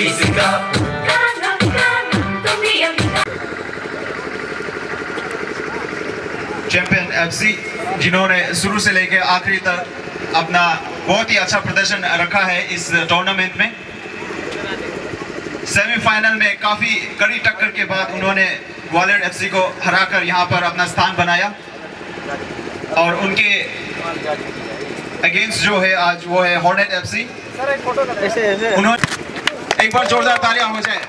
Kangen, tapi champion FC जिन्होंने शुरू से लेकर आखिरी तक अपना बहुत ही अच्छा प्रदर्शन रखा है इस टूर्नामेंट में। सेमीफाइनल में काफ़ी कड़ी टक्कर के बाद उन्होंने ग्वालियर एफसी को हराकर यहाँ पर अपना स्थान बनाया। और उनके अगेंस्ट जो है आज वो है हॉर्नेट एफसी उन्होंने एक बार जोरदार तालियाँ हो जाए।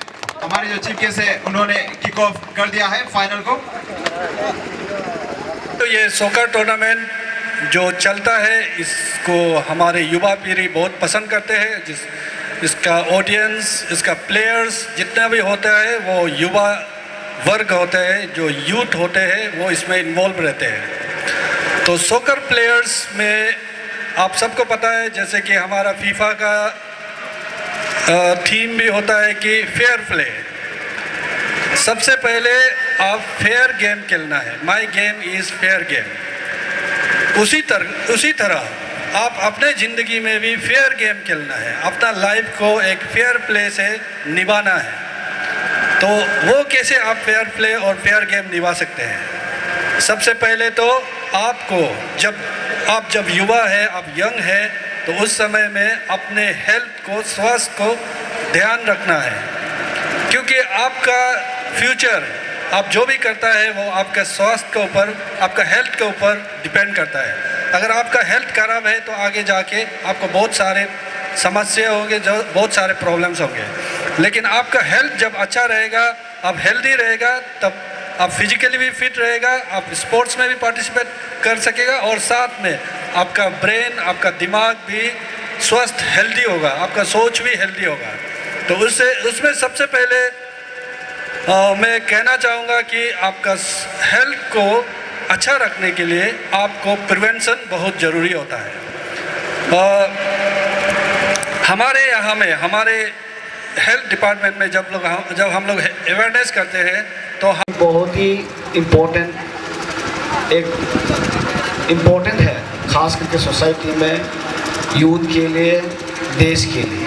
हमारे जो चीफ गेस्ट है, उन्होंने किक ऑफ़ कर दिया है फाइनल को। तो ये सोकर टूर्नामेंट जो चलता है, इसको हमारे युवा पीढ़ी बहुत पसंद करते हैं। जिस, इसका ऑडियंस इसका प्लेयर्स जितना भी होता है, वो युवा वर्ग होते हैं, जो यूथ होते हैं, वो इसमें इन्वॉल्व रहते हैं। तो सोकर प्लेयर्स में आप सबको पता है, जैसे कि हमारा फीफा का थीम भी होता है कि फेयर प्ले सबसे पहले आप फेयर गेम खेलना है। My game is fair game उसी तरह उसी तरह आप अपने ज़िंदगी में भी फेयर गेम खेलना है। अपना लाइफ को एक फेयर प्ले से निभाना है। तो वो कैसे आप फेयर प्ले और फेयर गेम निभा सकते हैं? सबसे पहले तो आपको जब, आप जब युवा है, आप यंग है तो उस समय में अपने हेल्थ को, स्वास्थ्य को ध्यान रखना है। क्योंकि आपका फ्यूचर, आप जो भी करता है, वो आपका स्वास्थ्य के ऊपर, आपका हेल्थ के ऊपर डिपेंड करता है। अगर आपका हेल्थ खराब है तो आगे जाके आपको बहुत सारे समस्या होंगे, जो बहुत सारे प्रॉब्लम्स होंगे। लेकिन आपका हेल्थ जब अच्छा रहेगा, आप हेल्दी रहेगा, तब आप फिजिकली भी फिट रहेगा, आप स्पोर्ट्स में भी पार्टिसिपेट कर सकेगा और साथ में आपका ब्रेन आपका दिमाग भी स्वस्थ हेल्दी होगा। आपका सोच भी हेल्दी होगा। तो उससे उसमें सबसे पहले आ, मैं कहना चाहूँगा कि आपका हेल्थ को अच्छा रखने के लिए आपको प्रिवेंशन बहुत ज़रूरी होता है। आ, हमारे यहाँ में हमारे हेल्थ डिपार्टमेंट में जब लोग जब हम लोग अवेयरनेस करते हैं तो हम बहुत ही इम्पोर्टेंट एक इम्पोर्टेंट खास करके सोसाइटी में यूथ के लिए, देश के लिए।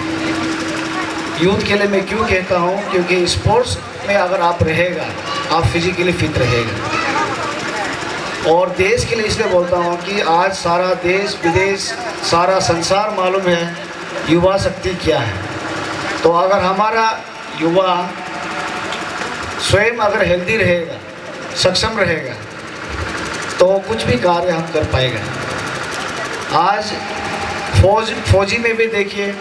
यूथ के लिए मैं क्यों कहता हूँ? क्योंकि स्पोर्ट्स में अगर आप रहेगा, आप फिजिकली फिट रहेगा। और देश के लिए इसलिए बोलता हूँ कि आज सारा देश, विदेश, सारा संसार मालूम है युवा शक्ति क्या है। तो अगर हमारा युवा स्वयं अगर हेल्दी रहेगा, सक्षम रहेगा तो कुछ भी कार्य हम कर पाएगा। आज फौज, फौजी में भी देखिए,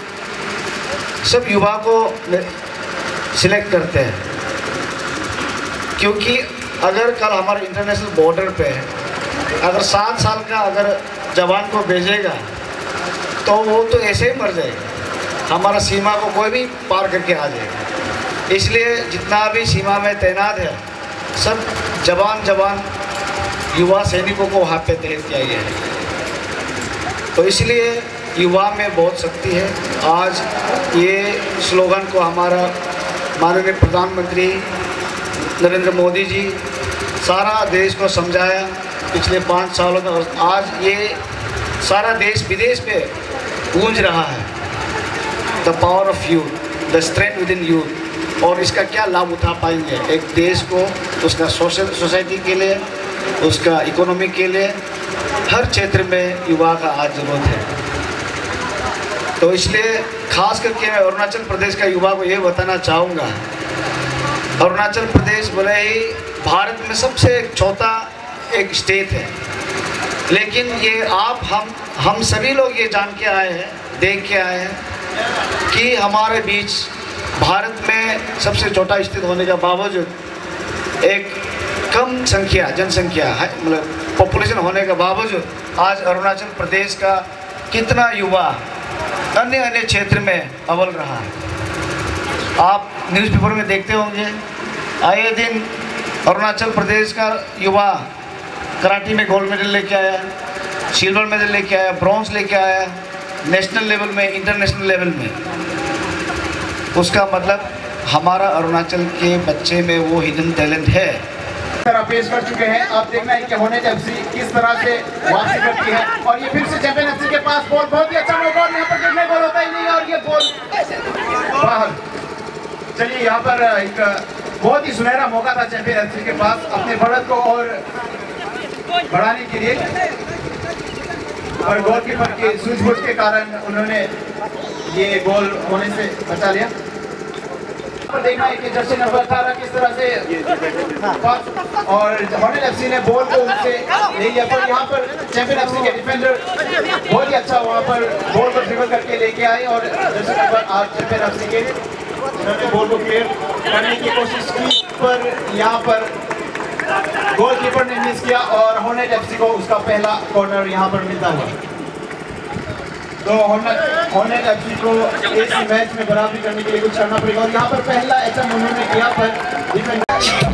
सब युवा को सिलेक्ट करते हैं। क्योंकि अगर कल हमारे इंटरनेशनल बॉर्डर पे अगर सात साल का अगर जवान को भेजेगा तो वो तो ऐसे ही मर जाएगा। हमारा सीमा को कोई भी पार करके आ जाएगा। इसलिए जितना भी सीमा में तैनात है, सब जवान जवान युवा सैनिकों को वहाँ पे तैनात किया गया है। तो इसलिए युवा में बहुत शक्ति है। आज ये स्लोगन को हमारा माननीय प्रधानमंत्री नरेंद्र मोदी जी सारा देश को समझाया पिछले पाँच सालों में और आज ये सारा देश विदेश में गूंज रहा है। The power of youth the strength within youth और इसका क्या लाभ उठा पाएँगे? एक देश को, उसका सोशल, सोसाइटी के लिए, उसका इकोनॉमी के लिए हर क्षेत्र में युवा का आज ज़रूरत है। तो इसलिए खास करके मैं अरुणाचल प्रदेश का युवा को ये बताना चाहूँगा। अरुणाचल प्रदेश भले ही भारत में सबसे छोटा एक स्टेट है, लेकिन ये आप हम हम सभी लोग ये जान के आए हैं, देख के आए हैं कि हमारे बीच भारत में सबसे छोटा स्थित होने के बावजूद एक कम संख्या, जनसंख्या है मतलब पॉपुलेशन होने के बावजूद आज अरुणाचल प्रदेश का कितना युवा अन्य अन्य क्षेत्र में अव्वल रहा है। आप न्यूज़पेपर में देखते होंगे, आए दिन अरुणाचल प्रदेश का युवा कराटी में गोल्ड मेडल लेके आया सिल्वर मेडल लेके आया ब्रॉन्ज लेके आया नेशनल लेवल में इंटरनेशनल लेवल में। उसका मतलब हमारा अरुणाचल के बच्चे में वो हिडन टैलेंट है। तरह पेश कर चुके हैं अब देखना है कि होने एफसी किस तरह से वापसी करती है। और ये फिर से चैंपियन एफसी के पास बॉल, बहुत ही अच्छा मौका यहाँ पर देखने गोल होता ही। नहीं, और ये गोल बाहर। चलिए, यहाँ पर एक बहुत ही सुनहरा मौका था चैंपियन एफसी के पास अपने बढ़त को और बढ़ाने के लिए। और गोलकीपर के सूझबूझ के कारण उन्होंने ये गोल होने से बचा लिया। देखना है कि जर्सी नंबर अठारह किस तरह से और हॉर्नेट एफसी ने बॉल को उनसे ले लिया पर यहाँ पर चैंपियन एफसी के डिफेंडर बहुत ही अच्छा वहाँ पर बॉल को ड्रिबल करके लेके आए और जर्सी नंबर आठ चैंपियन एफसी के जिन्होंने बॉल को क्लियर करने की कोशिश की, पर यहाँ पर गोलकीपर ने मिस किया और हॉर्नेट एफसी को उसका पहला कॉर्नर यहाँ पर मिलता हुआ। तो हॉर्नेट एफसी को इस मैच में बराबरी करने के लिए कुछ करना पड़ेगा और यहाँ पर पहला अटेम्प्ट उन्होंने किया, पर defender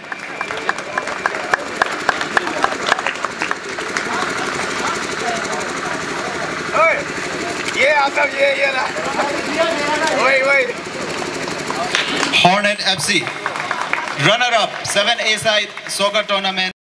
आता ये ये ना वही वही Hornet FC runner up 7 A side soccer tournament